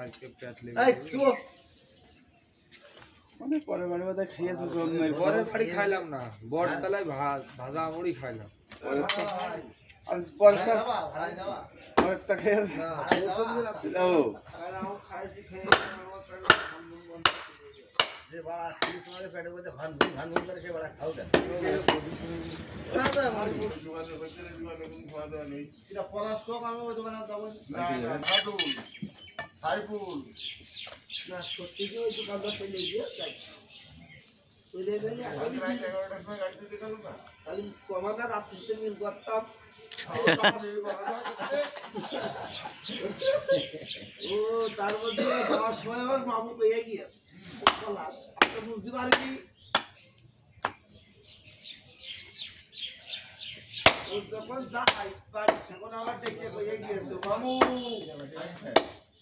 আজকে পেট এই লেগে চুপ মানে পরের বাড়ি বোধহয় খেয়েছে জন্মের পর পরের বাড়ি খাইলাম না বড়তলায় ভা- ভাজা মুড়ি খাইলাম আর পরেরটা যাবা ভাড়ায় যাবা পরেরটা খেয়েছে না ওষুধ দিলাম। ও আর আমি খাইছি খেয়ে আমার পেটে ভাঙন বন্ধ করে দিয়েছে। যে বাড়া খেয়ে তোমাদের পেটে মধ্যে ভান ভুন ভান ভুন করে সে বাড়া খাও কেন না না মারি এটা পলাশ কক আমি ওই দোকানে যাবো না সত্যি কি ওই দোকানটা চলে গিয়ে তাই। চলে গেলে তাহলে আমাকে রাত্রিতে মিল করতাম। ও তার মধ্যে যাওয়ার সময় আমার মামু পেয়ে গিয়ে। আপনি বুঝতে পারিনি যখন যাই বাড়ি আমার দেখে পেয়ে গিয়েছে। মামু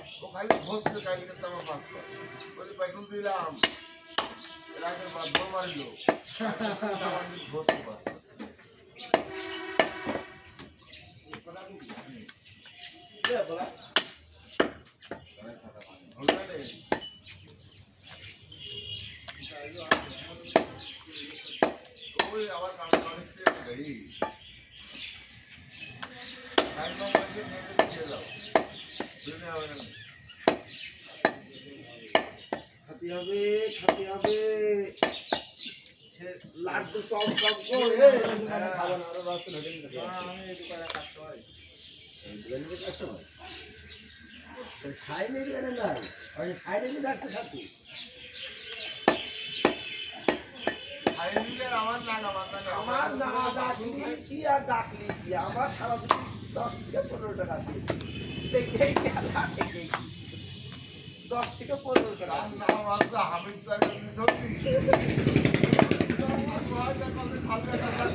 খালি ঘষছে কালকে তো আমার ওই পেট্রোল দিলাম। এর আগে বাদ মারিল। ঘষছে আবার কাম করে গাড়ি। টাইম দিয়ে দাও খাতে হবে খাতে হবে। সে লাড্ডু সব সব করে। খাব না আরও আমি এই দোকানে কাস্টমার এই দোকানে কাস্টমার খাই নেই দোকানে নাই? ওই খাই নেই ডাকছে খাতি। আইনিলের আমার নাগ আমার নাগ আমার না ডাকলি কি আর ডাকলি কি? আমার সারাদিন দশ থেকে পনেরো টাকা দিয়ে। দেখেই খেলা দশ থেকে পনেরো টাকা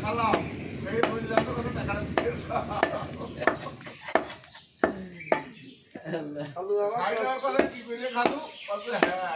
খালাম এই বললাম তো কোনো টাকা দিয়ে আমার কি করে খালু হ্যাঁ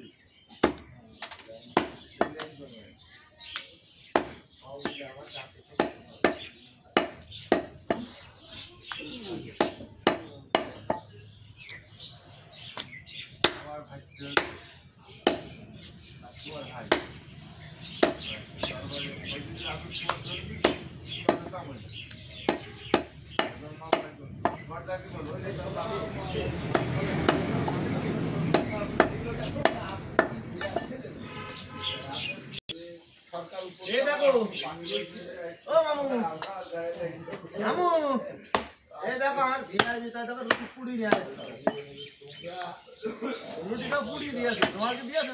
আমার ভিড়ার ভিতরে পুড়ি আসছে রুটিটা পুড়ি দিয়েছে তোমাকে দিয়েছে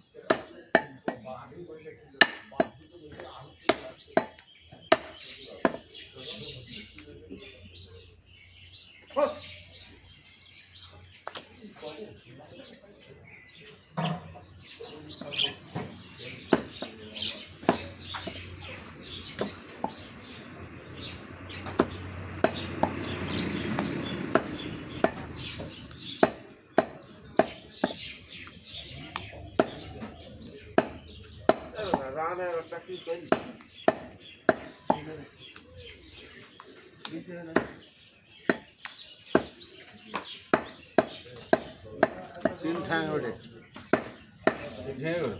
rana là ta cứ chơi Tin thang rồi đấy Jujur.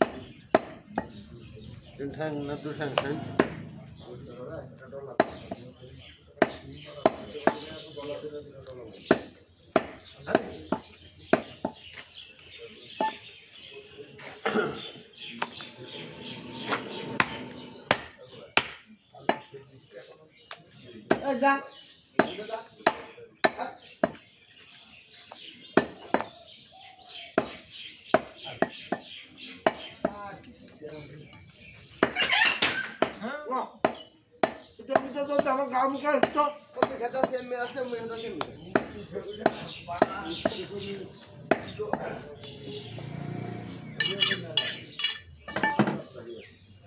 Tuntang, na tuntang, kan? Ajak. গা মুখে খেতে আছে এমনি আছে মুখে খেতে আছে এমনি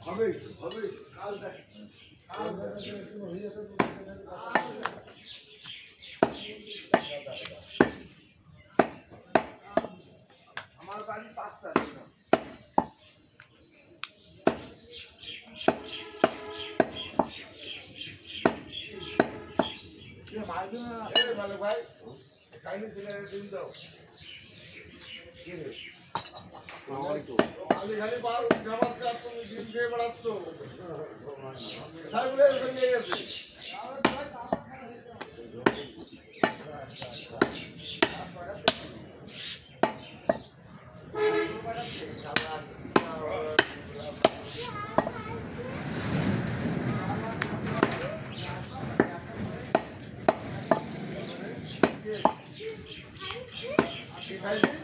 হবে হবে। কাল দেখ আমার খাইনি সিগারেট দিন দাও। খালি খালি পাও খাবার খাচ্ছ তুমি দিন দিয়ে বেড়াচ্ছ। সাহেব নিয়ে গেছে। 가야지.